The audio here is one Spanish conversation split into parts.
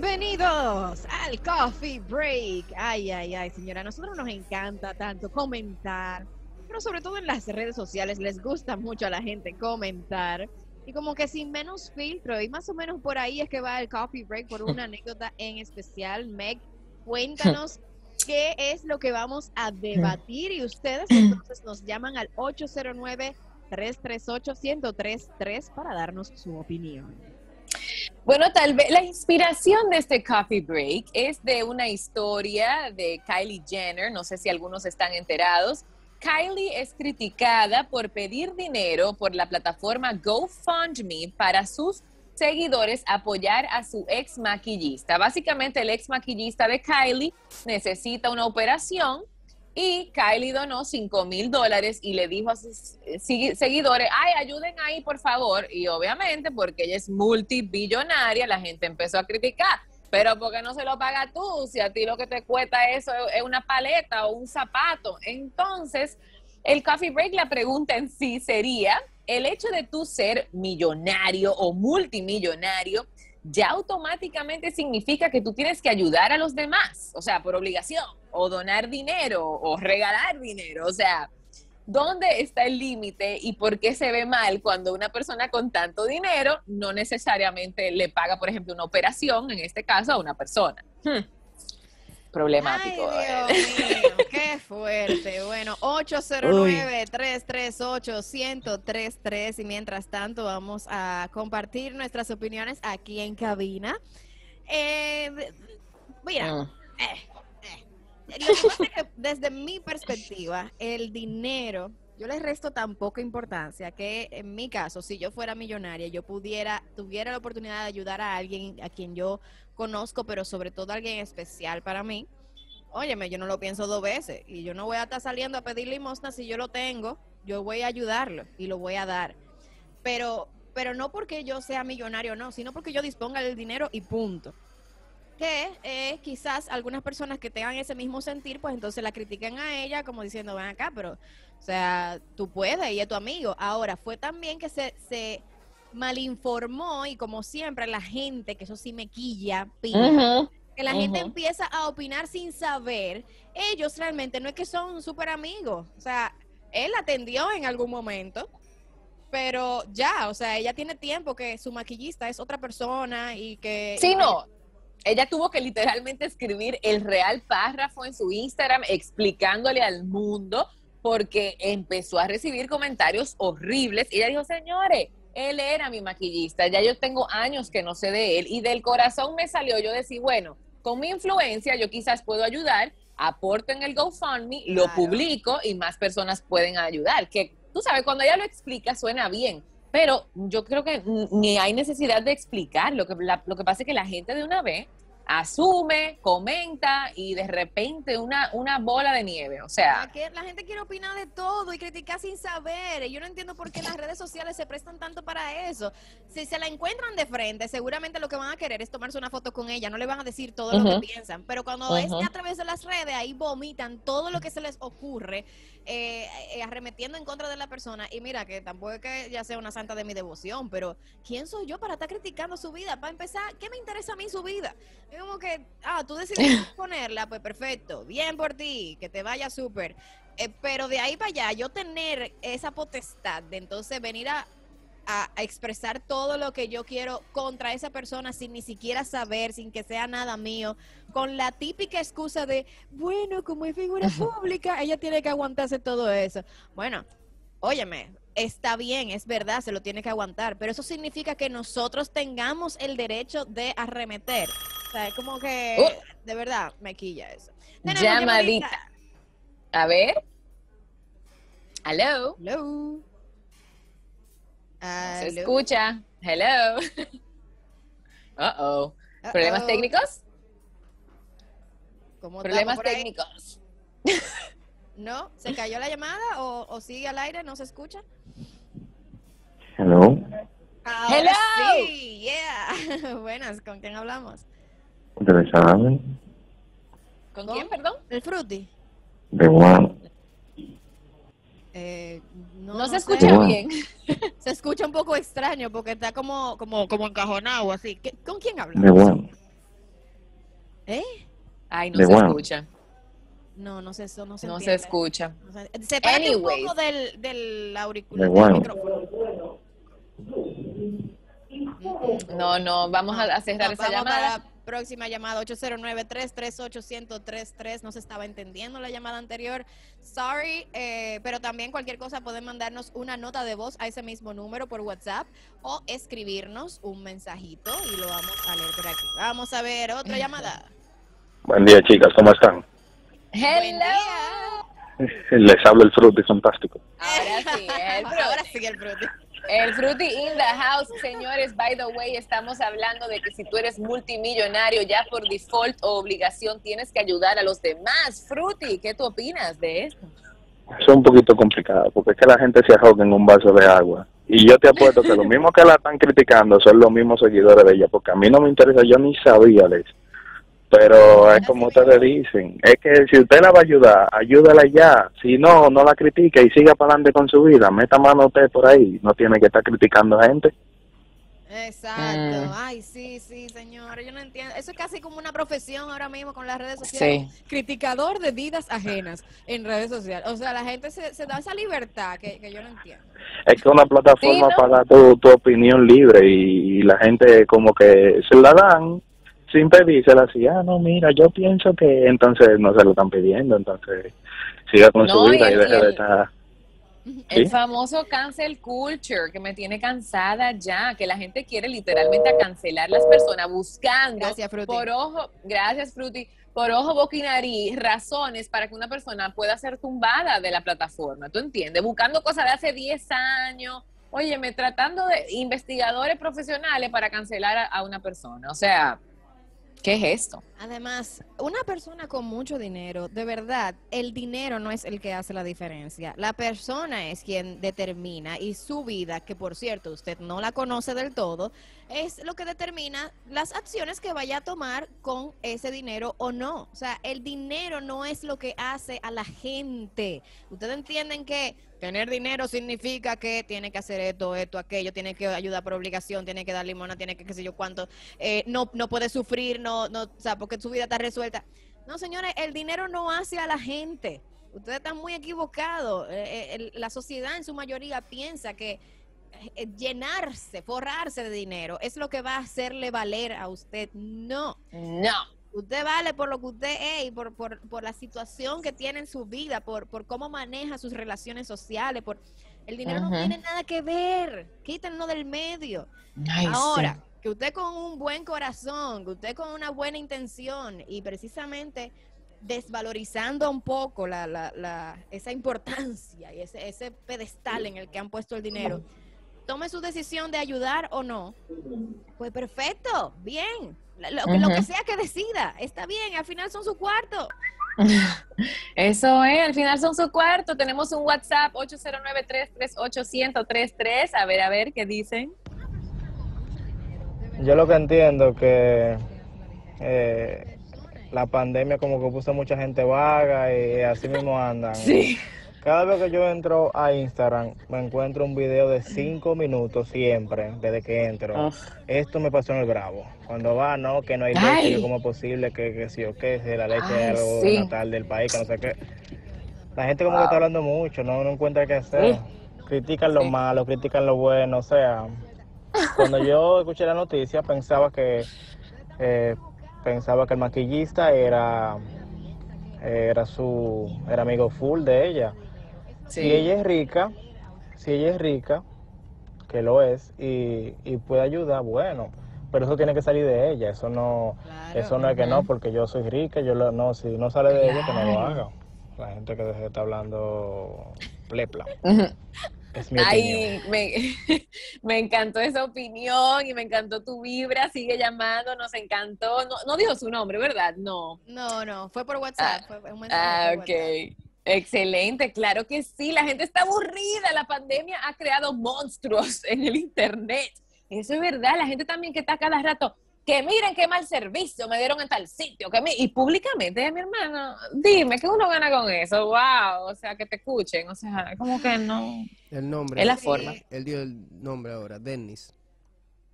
Bienvenidos al Coffee Break. Ay, ay, ay, señora, a nosotros nos encanta tanto comentar, pero sobre todo en las redes sociales les gusta mucho a la gente comentar. Y como que sin menos filtro, y más o menos por ahí es que va el Coffee Break por una anécdota en especial. Meg, cuéntanos qué es lo que vamos a debatir y ustedes entonces nos llaman al 809 338 1033 para darnos su opinión. Bueno, tal vez la inspiración de este coffee break es de una historia de Kylie Jenner, no sé si algunos están enterados. Kylie es criticada por pedir dinero por la plataforma GoFundMe para sus seguidores apoyar a su ex maquillista. Básicamente el ex maquillista de Kylie necesita una operación y Kylie donó 5 mil dólares y le dijo a sus eh, seguidores, ay, ayuden ahí, por favor. Y obviamente, porque ella es multibillonaria, la gente empezó a criticar. Pero ¿por qué no se lo paga tú? Si a ti lo que te cuesta eso es una paleta o un zapato. Entonces, el coffee break, la pregunta en sí sería, el hecho de tú ser millonario o multimillonario, ya automáticamente significa que tú tienes que ayudar a los demás, o sea, por obligación, o donar dinero, o regalar dinero, o sea, ¿dónde está el límite y por qué se ve mal cuando una persona con tanto dinero no necesariamente le paga, por ejemplo, una operación, en este caso, a una persona? Hmm problemático. Ay, Dios mío, qué fuerte. Bueno, 809-338-1033 y mientras tanto vamos a compartir nuestras opiniones aquí en cabina. Eh, mira, ah. eh, eh, desde mi perspectiva, el dinero yo les resto tan poca importancia que en mi caso, si yo fuera millonaria, yo pudiera, tuviera la oportunidad de ayudar a alguien a quien yo conozco, pero sobre todo a alguien especial para mí. Óyeme, yo no lo pienso dos veces y yo no voy a estar saliendo a pedir limosna si yo lo tengo, yo voy a ayudarlo y lo voy a dar. Pero, pero no porque yo sea millonario, no, sino porque yo disponga del dinero y punto que eh, quizás algunas personas que tengan ese mismo sentir, pues entonces la critican a ella como diciendo, ven acá, pero, o sea, tú puedes y es tu amigo. Ahora, fue también que se, se malinformó y como siempre la gente, que eso sí me quilla, que la gente empieza a opinar sin saber, ellos realmente no es que son súper amigos, o sea, él atendió en algún momento, pero ya, o sea, ella tiene tiempo que su maquillista es otra persona y que... Sí, no, ella tuvo que literalmente escribir el real párrafo en su Instagram explicándole al mundo porque empezó a recibir comentarios horribles. Y ella dijo, señores, él era mi maquillista, ya yo tengo años que no sé de él y del corazón me salió yo decir, bueno, con mi influencia yo quizás puedo ayudar, aporto en el GoFundMe, lo publico y más personas pueden ayudar. Que tú sabes, cuando ella lo explica suena bien, pero yo creo que ni hay necesidad de explicar. Lo que, lo que pasa es que la gente de una vez asume, comenta y de repente una, una bola de nieve. O sea. La, gente quiere opinar de todo y criticar sin saber. Yo no entiendo por qué las redes sociales se prestan tanto para eso. Si se la encuentran de frente, seguramente lo que van a querer es tomarse una foto con ella. No le van a decir todo lo que piensan. Pero cuando es a través de las redes, ahí vomitan todo lo que se les ocurre, eh, eh, arremetiendo en contra de la persona. Y mira, que tampoco es que ya sea una santa de mi devoción, pero ¿quién soy yo para estar criticando su vida? Para empezar, ¿qué me interesa a mí su vida? Como que, ah, tú decides ponerla, pues perfecto, bien por ti, que te vaya súper. Eh, pero de ahí para allá, yo tener esa potestad de entonces venir a, a, expresar todo lo que yo quiero contra esa persona sin ni siquiera saber, sin que sea nada mío, con la típica excusa de, bueno, como es figura pública, ella tiene que aguantarse todo eso. Bueno, óyeme, está bien, es verdad, se lo tiene que aguantar, pero eso significa que nosotros tengamos el derecho de arremeter. O sea, es como que, oh. de verdad, me quilla eso. Llamadita. A ver. Hello. Hello. Se escucha. Hello. Uh oh. ¿Problemas técnicos? ¿Problemas técnicos? ¿No? ¿Se cayó la llamada o, o sigue al aire? ¿No se escucha? Hello. Hello. Sí, yeah. Buenas, ¿con quién hablamos? ¿De ¿Con quién, perdón? El Fruity. De Juan. Eh, no, se escucha bien. se escucha un poco extraño porque está como como como encajonado así. ¿Con quién hablas? De Juan. ¿Eh? Ay, no De se Juan. escucha. No, no sé, eso no se No se escucha. No se- Sepárate un poco del, del auricular, De del micrófono. No, no, vamos a, a cerrar No, esa vamos llamada. para próxima llamada 809-338-1033. No se estaba entendiendo la llamada anterior. Sorry, eh, pero también cualquier cosa pueden mandarnos una nota de voz a ese mismo número por WhatsApp o escribirnos un mensajito y lo vamos a leer por aquí. Vamos a ver otra llamada. Buen día, chicas, ¿cómo están? Buen Hello. día. Les hablo el fruto fantástico. Ahora sí, el Ahora fruti. sí el fruti. El fruti in the house, señores. By the way, estamos hablando de que si tú eres multimillonario, ya por default o obligación tienes que ayudar a los demás. Fruti, ¿qué tú opinas de esto? Es un poquito complicado porque es que la gente se ahoga en un vaso de agua. Y yo te apuesto que los mismos que la están criticando son los mismos seguidores de ella, porque a mí no me interesa, yo ni sabía de eso. Pero es como ustedes dicen, es que si usted la va a ayudar, ayúdala ya. Si no, no la critique y siga para adelante con su vida. Meta mano usted por ahí, no tiene que estar criticando a gente. Exacto. Mm. Ay, sí, sí, señora. Yo no entiendo. Eso es casi como una profesión ahora mismo con las redes sociales. Sí. Criticador de vidas ajenas en redes sociales. O sea, la gente se, se da esa libertad que, que yo no entiendo. Es que una plataforma Sí, ¿no? para tu, tu opinión libre y, y la gente como que se la dan sin pedírsela así, ah, no, mira, yo pienso que entonces no se lo están pidiendo, entonces siga con No, su vida y el- deje y de estar... El ¿Sí? famoso cancel culture que me tiene cansada ya, que la gente quiere literalmente a cancelar las personas buscando Gracias, Fruti. por ojo, gracias Fruti, por ojo, nariz, razones para que una persona pueda ser tumbada de la plataforma, ¿tú entiendes? Buscando cosas de hace 10 años, óyeme, tratando de investigadores profesionales para cancelar a, a una persona, o sea, ¿qué es esto? Además, una persona con mucho dinero, de verdad, el dinero no es el que hace la diferencia. La persona es quien determina y su vida, que por cierto usted no la conoce del todo, es lo que determina las acciones que vaya a tomar con ese dinero o no. O sea, el dinero no es lo que hace a la gente. Ustedes entienden que tener dinero significa que tiene que hacer esto, esto, aquello, tiene que ayudar por obligación, tiene que dar limona, tiene que qué sé yo cuánto, eh, no, no puede sufrir, no, no, o sea, porque su vida está resuelta. No, señores, el dinero no hace a la gente. Ustedes están muy equivocados. Eh, eh, la sociedad en su mayoría piensa que eh, llenarse, forrarse de dinero es lo que va a hacerle valer a usted. No. No. Usted vale por lo que usted es y por, por, por la situación que tiene en su vida, por, por cómo maneja sus relaciones sociales, por el dinero no tiene nada que ver. Quítenlo del medio. Ay, sí. Ahora, que usted con un buen corazón, que usted con una buena intención y precisamente desvalorizando un poco la, la, la- esa importancia y ese, ese pedestal en el que han puesto el dinero, tome su decisión de ayudar o no, pues perfecto, bien. Lo, que- lo que Ujú. sea que decida, está bien, al final son su cuarto. Eso es, al final son su cuarto. Tenemos un WhatsApp 809-338-1033. A ver, a ver, ¿qué dicen? Yo lo que entiendo que eh, la pandemia como que puso mucha gente vaga y así mismo andan. Cada vez que yo entro a Instagram me encuentro un video de cinco minutos siempre desde que entro. Esto me pasó en el Bravo. Cuando va, no, que no hay leche, que cómo es posible, que, que sí o qué, si la leche Ay, es algo sí. natal del país, que no sé qué. La gente como que está hablando mucho, no, no encuentra qué hacer. Sí. Critican lo Sí. malo, critican lo bueno, o sea, cuando yo escuché la noticia pensaba que eh, pensaba que el maquillista era era su era amigo full de ella. Si ella es rica, si ella es rica, que lo es y, y puede ayudar, bueno, pero eso tiene que salir de ella, eso no Claro. eso no es que no porque yo soy rica, yo lo, no, si no sale de ella que no lo haga. La gente que deje de estar hablando plepla. Es mi opinión. Ay, me, me encantó esa opinión y me encantó tu vibra. Sigue llamando, nos encantó. No, no dijo su nombre, ¿verdad? No. No, no, fue por WhatsApp. fue un mensaje Ah, por ok. WhatsApp. Excelente, claro que sí. La gente está aburrida. La pandemia ha creado monstruos en el Internet. Eso es verdad. La gente también que está cada rato. Que miren qué mal servicio me dieron en tal sitio. Que mi- y públicamente, mi hermano, dime, ¿qué uno gana con eso? Wow. O sea, que te escuchen. O sea, como que no. El nombre. Es la Sí. forma. Él dio el nombre ahora, Dennis.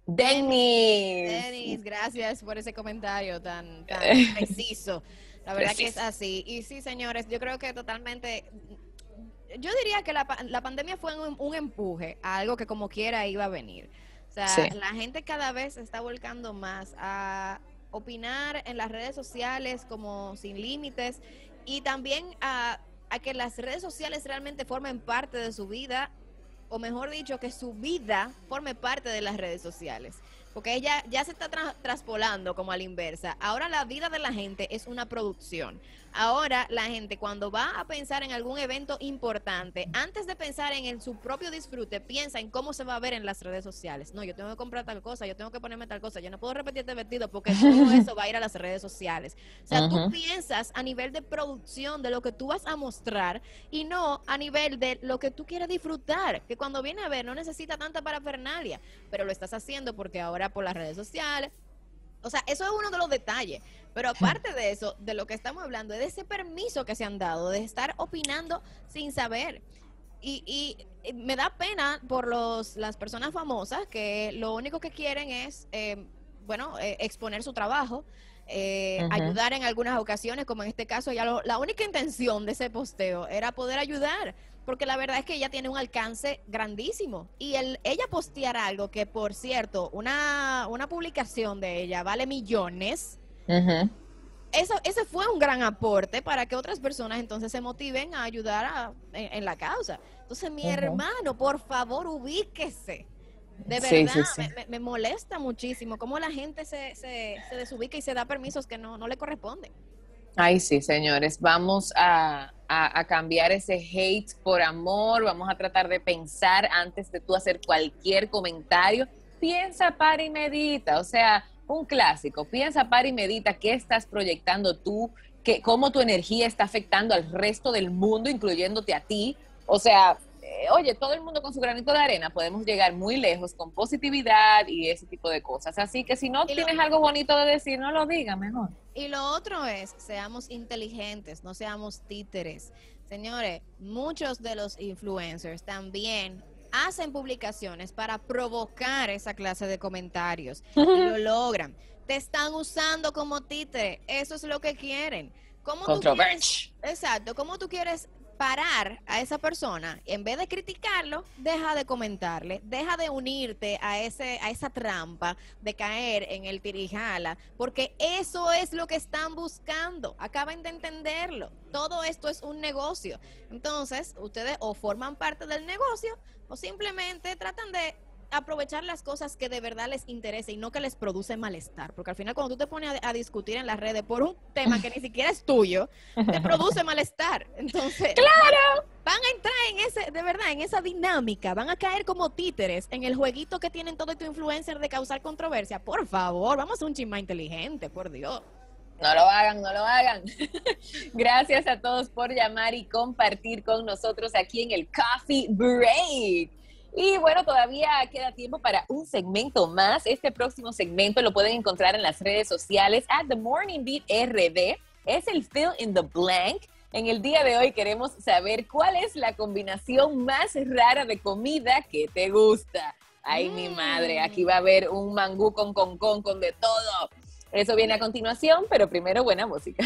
Denis. Denis, gracias por ese comentario tan, tan preciso. La verdad que es así. Y sí, señores, yo creo que totalmente yo diría que la, la pandemia fue un, un, empuje a algo que como quiera iba a venir. O sea, la gente cada vez está volcando más a opinar en las redes sociales como sin límites y también a, a que las redes sociales realmente formen parte de su vida, o mejor dicho, que su vida forme parte de las redes sociales porque ella ya se está traspolando como a la inversa. Ahora la vida de la gente es una producción. Ahora la gente cuando va a pensar en algún evento importante, antes de pensar en, su propio disfrute, piensa en cómo se va a ver en las redes sociales. No, yo tengo que comprar tal cosa, yo tengo que ponerme tal cosa, yo no puedo repetir este vestido porque todo eso va a ir a las redes sociales. O sea, tú piensas a nivel de producción de lo que tú vas a mostrar y no a nivel de lo que tú quieres disfrutar, que cuando viene a ver no necesita tanta parafernalia, pero lo estás haciendo porque ahora por las redes sociales. O sea, eso es uno de los detalles. Pero aparte de eso, de lo que estamos hablando, es de ese permiso que se han dado, de estar opinando sin saber. Y, me da pena por los, las personas famosas que lo único que quieren es, eh, bueno, eh, exponer su trabajo, eh, ayudar en algunas ocasiones, como en este caso, ya la única intención de ese posteo era poder ayudar porque la verdad es que ella tiene un alcance grandísimo. Y el, ella postear algo que, por cierto, una, una publicación de ella vale millones. Eso, ese fue un gran aporte para que otras personas entonces se motiven a ayudar en, la causa. Entonces, mi hermano, por favor, ubíquese. De verdad, Me, molesta muchísimo cómo la gente se, se, se, desubica y se da permisos que no, no le corresponden. Ay, sí, señores, vamos a, cambiar ese hate por amor, vamos a tratar de pensar antes de tú hacer cualquier comentario. Piensa, para y medita, o sea, un clásico, piensa, para y medita qué estás proyectando tú, que, cómo tu energía está afectando al resto del mundo, incluyéndote a ti. O sea, eh, oye, todo el mundo con su granito de arena podemos llegar muy lejos con positividad y ese tipo de cosas. Así que si no tienes algo bonito de decir, no lo diga mejor. Y lo otro es, seamos inteligentes, no seamos títeres. Señores, muchos de los influencers también hacen publicaciones para provocar esa clase de comentarios y lo logran. Te están usando como títere, eso es lo que quieren. ¿Cómo tú quieres, exacto, ¿cómo tú quieres parar a esa persona, en vez de criticarlo, deja de comentarle, deja de unirte a ese a esa trampa de caer en el tirijala, porque eso es lo que están buscando. Acaban de entenderlo. Todo esto es un negocio. Entonces, ustedes o forman parte del negocio o simplemente tratan de aprovechar las cosas que de verdad les interesa y no que les produce malestar. Porque al final cuando tú te pones a, discutir en las redes por un tema que ni siquiera es tuyo, te produce malestar. Entonces, claro. Van a entrar en ese, de verdad, en esa dinámica, van a caer como títeres en el jueguito que tienen todo tu influencer de causar controversia. Por favor, vamos a un chisma inteligente, por Dios. No lo hagan, no lo hagan. Gracias a todos por llamar y compartir con nosotros aquí en el Coffee Break. Y bueno, todavía queda tiempo para un segmento más. Este próximo segmento lo pueden encontrar en las redes sociales at The Morning Beat RD. Es el Fill in the Blank. En el día de hoy queremos saber cuál es la combinación más rara de comida que te gusta. Ay, mi madre, aquí va a haber un mangú con con con con de todo. Eso viene a continuación, pero primero buena música.